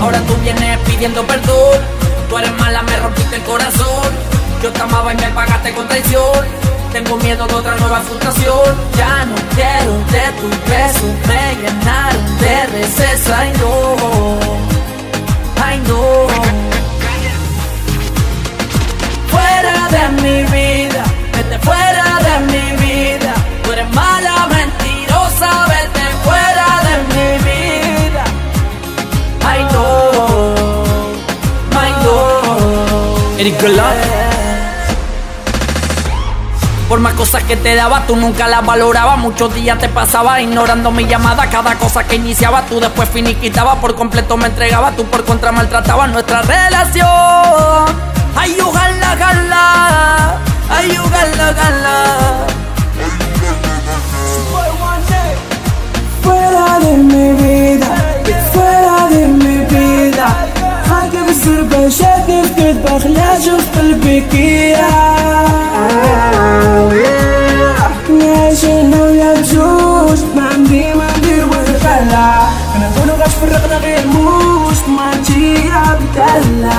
Ahora tú vienes pidiendo perdón. Tú eres mala, me rompiste el corazón. Yo te amaba y me pagaste con traición. Tengo miedo de otra nueva frustración. Ya no quiero de tus Eric. Por más cosas que te daba, tú nunca las valorabas. Muchos días te pasaba ignorando mi llamada. Cada cosa que iniciaba, tú después finiquitabas. Por completo me entregaba, tú por contra maltratabas nuestra relación. Ay, ojalá, gala. Ay, ojalá. خليها شوف قلبي كيا نعيش انا ويا بجوج ما عندي ما ندير ولا انا كونو غاش فرقنا غير موش ما تجيها بدلع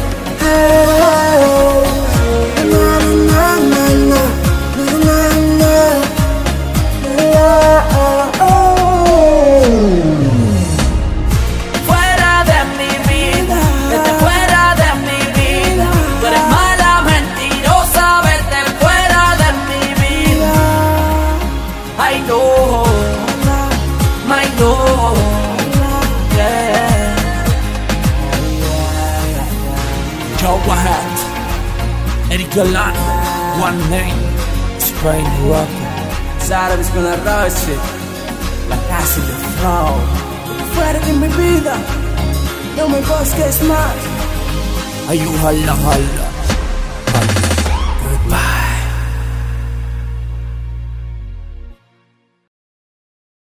no, yeah. Joe Wahat. Eric Galán. One name. Spain Rock. Sárabes con la casa de flow. Fuera de mi vida, no me busques más. Ayuhala hala.